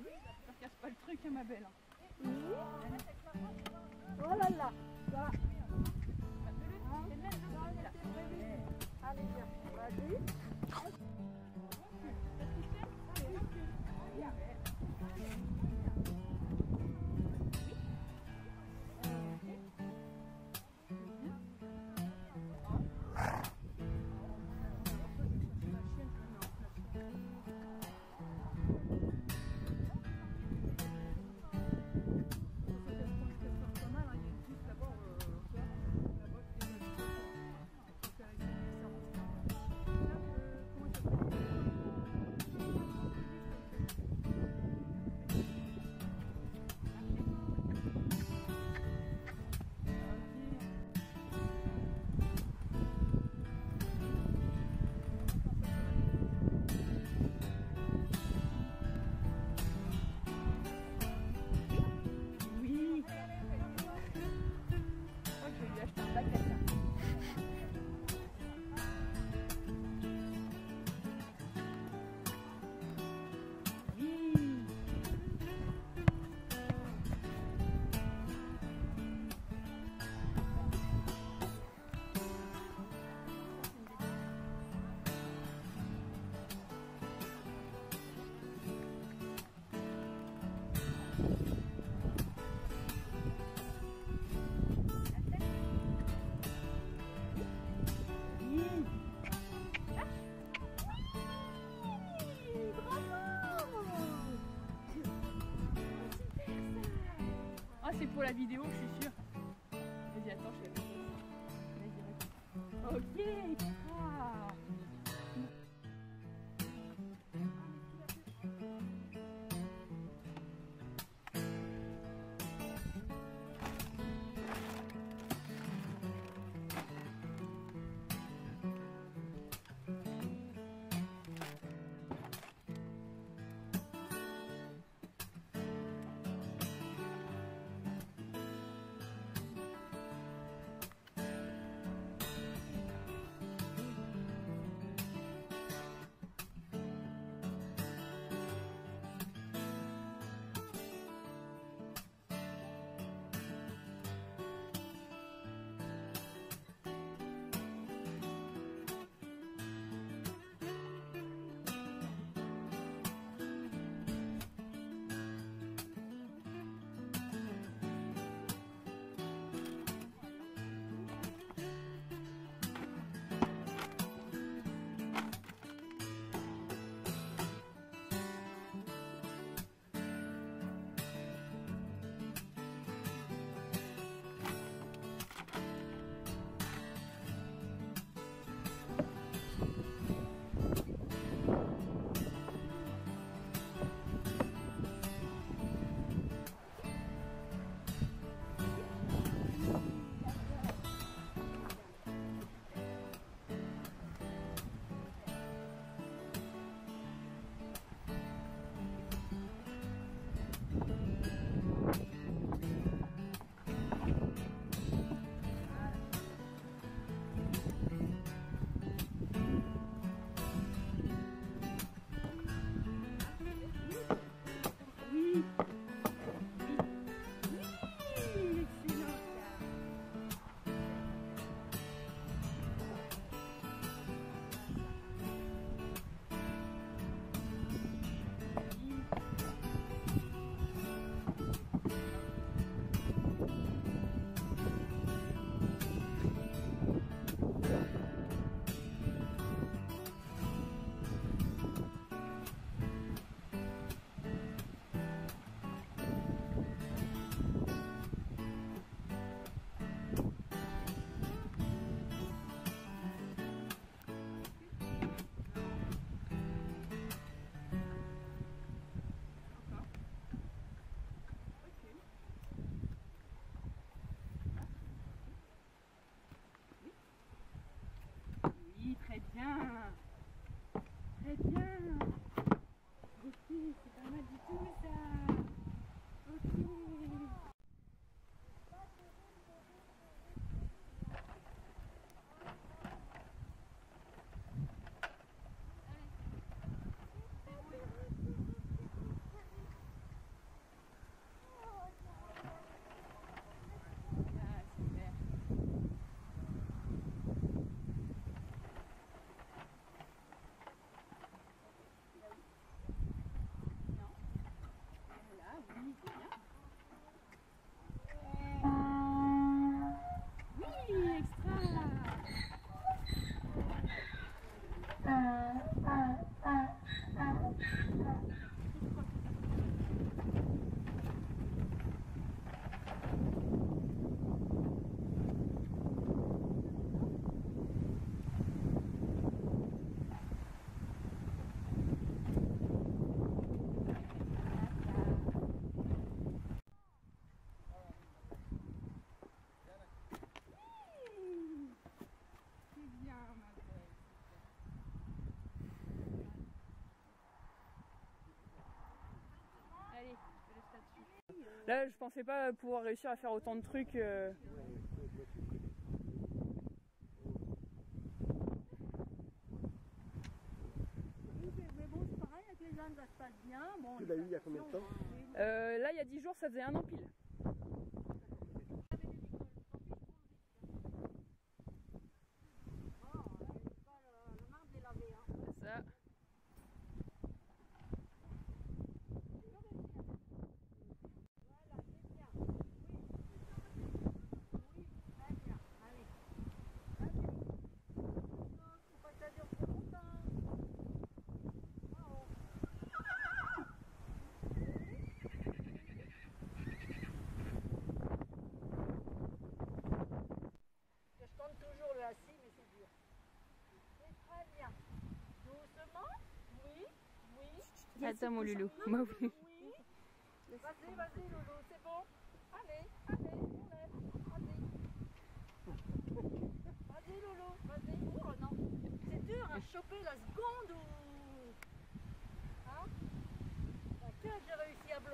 Ne casse pas le truc, hein, ma belle. Oui. Oh là là. Allez, c'est pour la vidéo, je suis sûre. Vas-y, attends, je vais Vas-y, réponds. Ok. Là, je pensais pas pouvoir réussir à faire autant de trucs. euh. Mais bon, c'est pareil, avec les ânes, ça se passe bien. Bon, Tu l'as eu il y a combien de temps Euh, là, il y a 10 jours, ça faisait un an pile. Bon, euh, c'est pas le, le marbre est lavé, hein. C'est ça. Voilà, c'est bien. Oui. Oui, très bien. Allez. Allez. Non, faut pas que ça dure trop longtemps. Bravo. Je tente toujours le assis, mais c'est dur. C'est très bien. Doucement. Oui, mon loulou. Oui. Vas-y, vas-y, Loulou, c'est bon. Allez, allez, on lève. Vas-y. Vas-y, Loulou, vas-y. Oh non. C'est dur à choper la seconde où. Hein? Que j'ai réussi à bloquer.